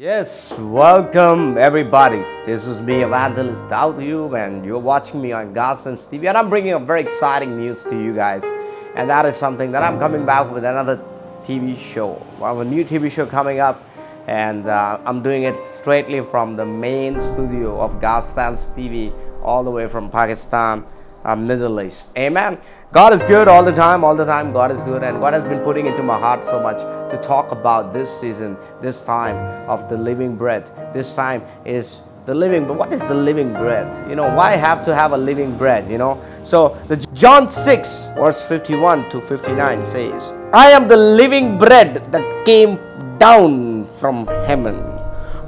Yes, welcome everybody. This is me, Evangelist Dawood and you're watching me on God Stands TV. And I'm bringing a very exciting news to you guys. And that is something that I'm coming back with another TV show. A new TV show coming up. And uh, I'm doing it straightly from the main studio of God Stands TV, all the way from Pakistan, uh, Middle East. Amen. God is good all the time, all the time. God is good. And God has been putting into my heart so much to talk about this season, this time of the living bread. This time is the living but what is the living bread you know why have to have a living bread you know so the john 6 verse 51 to 59 says i am the living bread that came down from heaven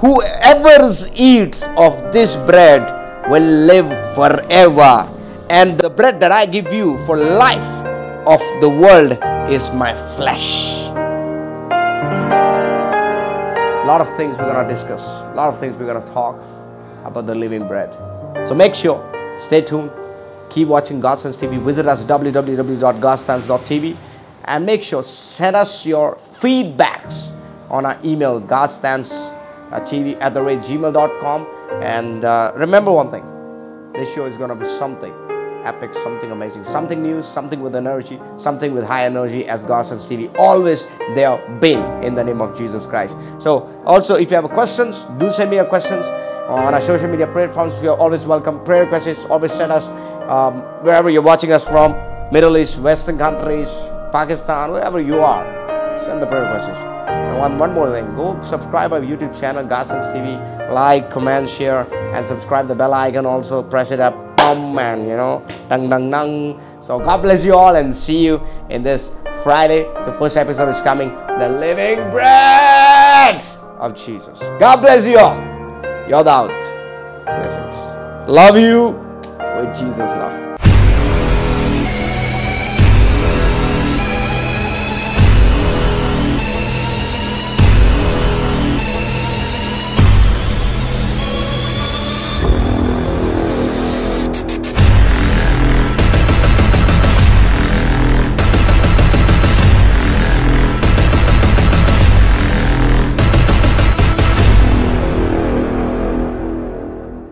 whoever eats of this bread will live forever and the bread that I give you for life of the world is my flesh. A lot of things we're going to discuss, a lot of things we're going to talk about the living bread. So make sure, stay tuned, keep watching God Stands TV. Visit us www.godstands.tv and make sure send us your feedbacks on our email godstandstv at the rate gmail.com and uh, remember one thing this show is going to be something epic, something amazing, something new, something with energy, something with high energy as God Stands TV. Always there been in the name of Jesus Christ. So also if you have questions, do send me your questions on our social media platforms. Are always welcome. Prayer questions, always send us um, wherever you're watching us from, Middle East, Western countries, Pakistan, wherever you are. Send the prayer questions. And one, one more thing, go subscribe our YouTube channel, God Stands TV, like, comment, share, and subscribe the bell icon also, press it up and you know dang dang dang. So god bless you all and see you in this friday. The first episode is coming. The living bread of jesus. God bless you all. You're out. Blessings. Love you with jesus love